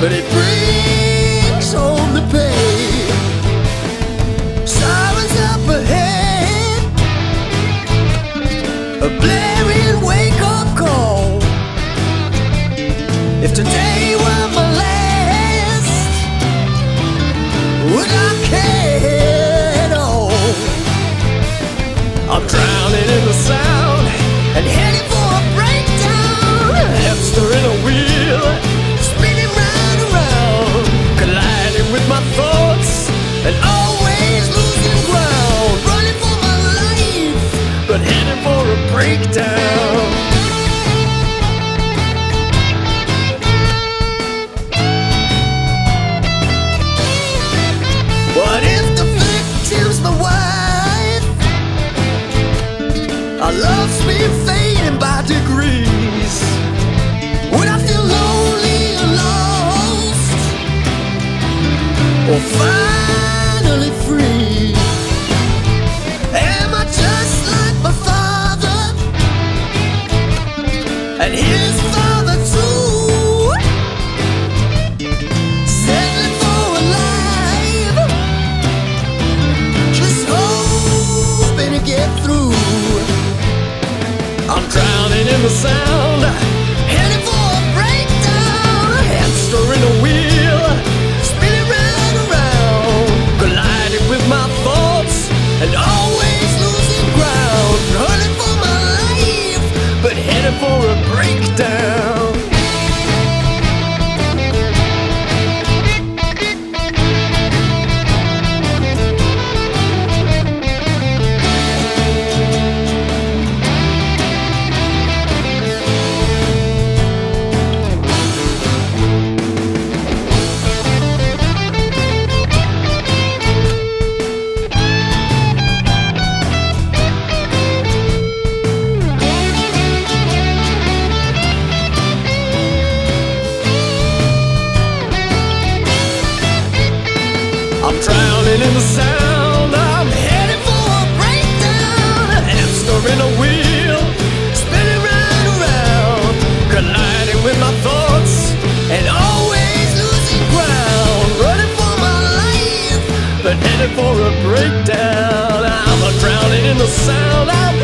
but it brings home the pain. Sirens up ahead, a blaring wake-up call. If today Oh, What if the victim's my wife? Our love's been fading by degrees. Would I feel lonely lost? Or get through. I'm drowning in the sound, I'm drowning in the sound. I'm heading for a breakdown. A hamster in a wheel, spinning round and round, colliding with my thoughts and always losing ground. Running for my life, but heading for a breakdown. I'm drowning in the sound. I'm